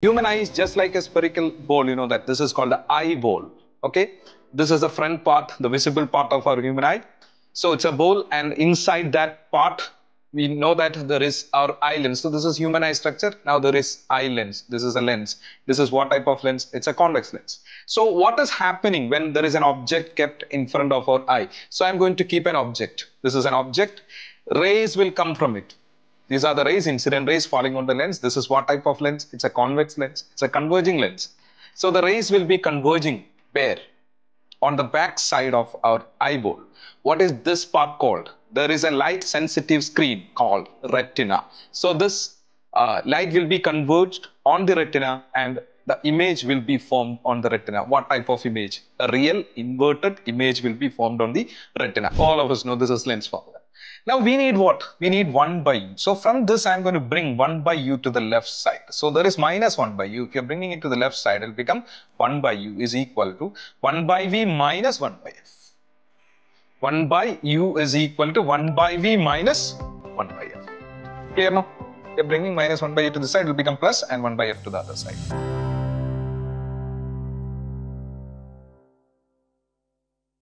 Human eye is just like a spherical ball, you know that this is called the eyeball. Okay, this is the front part, the visible part of our human eye. So it's a bowl, and inside that part, we know that there is our eye lens. So this is human eye structure. Now there is eye lens. This is a lens. This is what type of lens? It's a convex lens. So what is happening when there is an object kept in front of our eye? So I'm going to keep an object. This is an object. Rays will come from it. These are the rays, incident rays falling on the lens. This is what type of lens? It's a convex lens. It's a converging lens. So the rays will be converging where? On the back side of our eyeball. What is this part called? There is a light sensitive screen called retina. So this uh, light will be converged on the retina and the image will be formed on the retina. What type of image? A real inverted image will be formed on the retina. All of us know this is lens formula. Now we need what? We need 1 by u. So from this I'm going to bring 1 by u to the left side. So there is minus 1 by u. If you're bringing it to the left side, it will become 1 by u is equal to 1 by v minus 1 by f. 1 by u is equal to 1 by v minus 1 by f. Clear now? You're bringing minus 1 by u to the side, it will become plus and 1 by f to the other side.